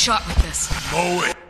shot with this. Mow it.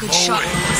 good shot. Oh,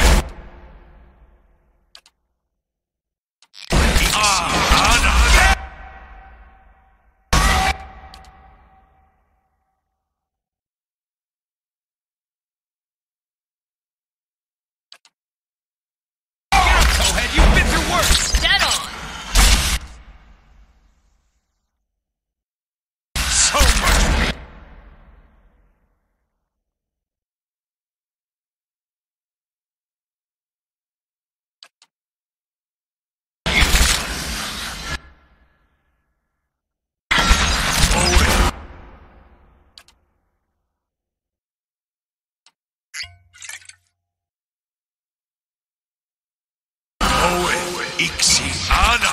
Ixi ah, Ana.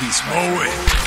He's moving.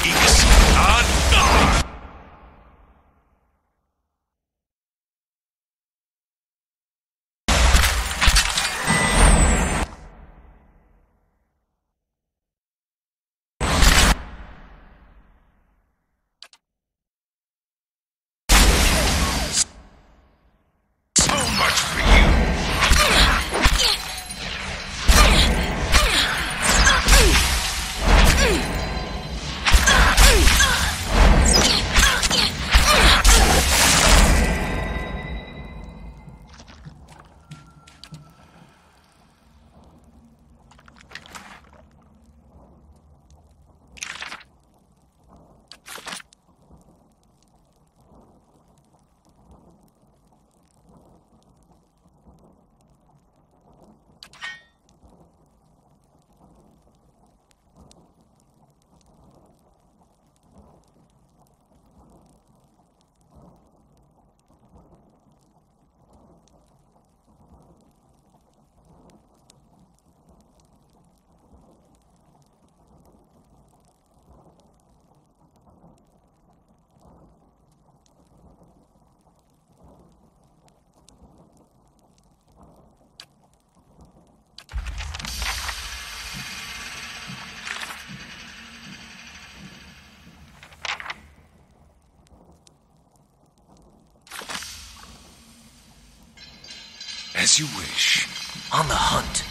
As you wish. On the hunt.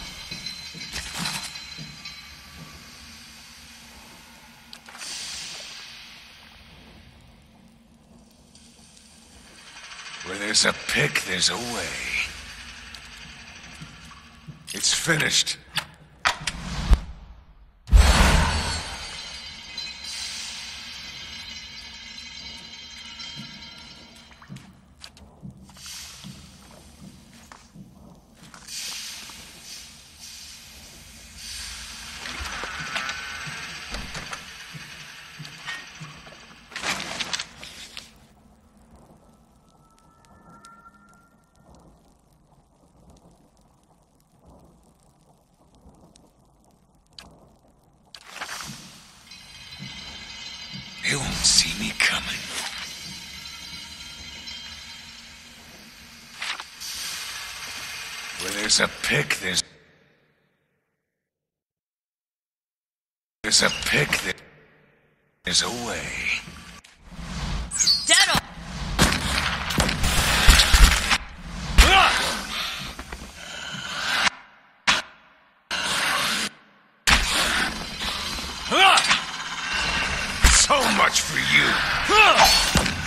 Where there's a pick, there's a way. It's finished. There's a pick, there's. There's a pick, there- there's a way. Dead on. So much for you.